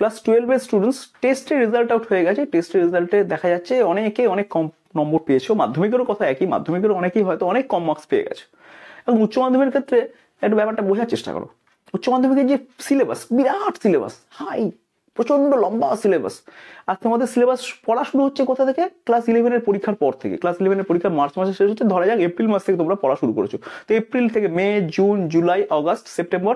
Class টুয়েলভের students টেস্টের result out হয়ে গেছে। টেস্টের রেজাল্টে দেখা যাচ্ছে অনেকে অনেক কম নম্বর পেয়েছ মাধ্যমিকেরও কথা একই, মাধ্যমিকেরও অনেকেই হয়তো অনেক কম মার্কস পেয়ে গেছে। এবং উচ্চ মাধ্যমিকের ক্ষেত্রে একটু ব্যাপারটা বোঝার চেষ্টা করো। উচ্চ মাধ্যমিকের যে সিলেবাস বিরাট সিলেবাস হাই প্রচণ্ড লম্বা সিলেবাস আর তোমাদের সিলেবাস পড়া শুরু হচ্ছে কোথা থেকে? ক্লাস ইলেভেনের পরীক্ষার পর থেকে। ক্লাস ইলেভেনের পরীক্ষা মার্চ মাসে শেষ হচ্ছে। ধরা যাক এপ্রিল মাস থেকে তোমরা পড়া শুরু করেছ। তো এপ্রিল থেকে May June July August September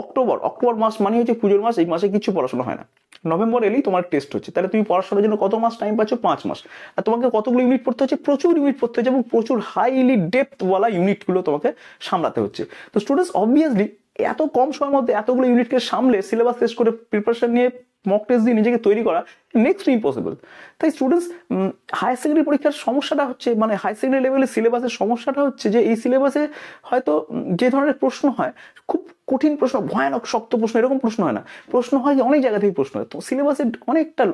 October October মাস মানে হচ্ছে পুজোর মাস, এই মাসে কিছু পড়াশোনা হয় না। নভেম্বর এলেই তোমার টেস্ট হচ্ছে। তাহলে তুমি পড়াশোনার জন্য কত মাস টাইম পাচ্ছ? পাঁচ মাস। আর তোমাকে কতগুলো ইউনিট পড়তে হচ্ছে? প্রচুর ইউনিট পড়তে হচ্ছে এবং প্রচুর হাইলি ডেপথওয়ালা ইউনিটগুলো তোমাকে সামলাতে হচ্ছে। তো স্টুডেন্টস অবভিয়াসলি এত কম সময়ের মধ্যে এতগুলো ইউনিটকে সামলে সিলেবাস শেষ করে প্রিপারেশন নিয়ে মক টেস্ট দিয়ে নিজেকে তৈরি করা নেক্সট ইম্পসিবল তাই স্টুডেন্টস হায়ার সেকেন্ডারি পরীক্ষার সমস্যাটা হচ্ছে মানে হায়ার সেকেন্ডারি লেভেলের সিলেবাসের সমস্যাটা হচ্ছে যে এই সিলেবাসে হয়তো যে ধরনের প্রশ্ন হয়, খুব কঠিন প্রশ্ন, ভয়ানক শক্ত প্রশ্ন, এরকম প্রশ্ন হয় না। প্রশ্ন হয় যে অনেক জায়গা থেকে প্রশ্ন হয়। তো সিলেবাসের অনেকটা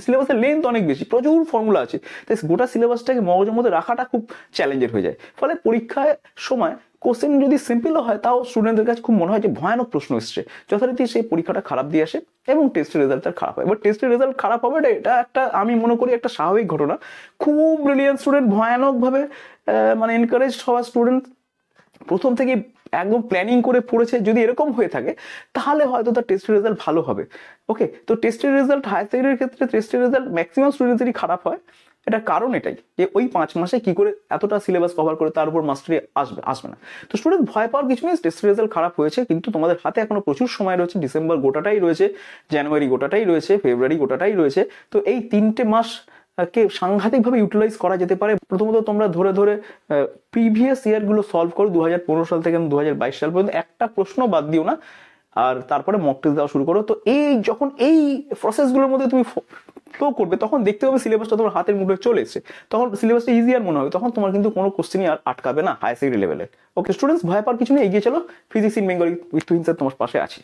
সিলেবাসের লেন্থ অনেক বেশি, প্রচুর ফর্মুলা আছে। তাই গোটা সিলেবাসটাকে মগজের মধ্যে রাখাটা খুব চ্যালেঞ্জের হয়ে যায়। ফলে পরীক্ষার সময় কোশ্চেন যদি সিম্পলও হয়, তাও স্টুডেন্টদের কাছে খুব মনে হয় যে ভয়ানক প্রশ্ন এসছে। যথারীতি সেই পরীক্ষাটা খারাপ দিয়ে আসে এবং টেস্টের রেজাল্ট তার খারাপ হয়। এবার টেস্টের রেজাল্ট খারাপ হবে এটা- এটা একটা, আমি মনে করি একটা স্বাভাবিক ঘটনা। খুব ব্রিলিয়ান্ট স্টুডেন্ট ভয়ানকভাবে মানে এনকারেজ হওয়া স্টুডেন্ট প্রথম থেকে একদম প্ল্যানিং করে পড়েছে যদি এরকম হয়ে থাকে, তাহলে হয়তো তার টেস্টের রেজাল্ট ভালো হবে। ওকে তো টেস্টের রেজাল্ট হায়ার সেকেন্ডারির ক্ষেত্রে টেস্টের রেজাল্ট ম্যাক্সিমাম স্টুডেন্টসেরই খারাপ হয়। এটার কারণ এটাই যে ওই পাঁচ মাসে কি করে এতটা সিলেবাস কভার করে তার উপর মাস্টারি আসবে আসবে না। তো স্টুডেন্ট ভয় পাওয়ার কিছু নেই টেস্ট রেজাল্ট খারাপ হয়েছে, কিন্তু তোমাদের হাতে এখনও প্রচুর সময় রয়েছে। ডিসেম্বর গোটাটাই রয়েছে জানুয়ারি গোটাটাই রয়েছে ফেব্রুয়ারি গোটাটাই রয়েছে। তো এই তিনটে মাস কে সাংঘাতিকভাবে ইউটিলাইজ করা যেতে পারে। প্রথমত তোমরা ধরে ধরে প্রিভিয়াস ইয়ারগুলো সলভ করো দু হাজার পনেরো সাল থেকে দু হাজার বাইশ সাল পর্যন্ত। একটা প্রশ্ন বাদ দিও না, আর তারপরে মক দেওয়া শুরু করো। তো এই যখন এই প্রসেসগুলোর মধ্যে তুমি ফ্লো করবে, তখন দেখতে হবে সিলেবাসটা তোমার হাতের মুঠে চলে এসেছে। তখন সিলেবাসটা ইজিয়ার মনে হবে, তখন তোমার কিন্তু কোনো কোশ্চেনই আর আটকাবে না হায়ার সেকেন্ডারি লেভেলে ওকে স্টুডেন্টস ভয় পাওয়ার কিছু নেই, এগিয়ে চলো। ফিজিক্স ইন বেঙ্গলি উইথ তোমার পাশে আছে।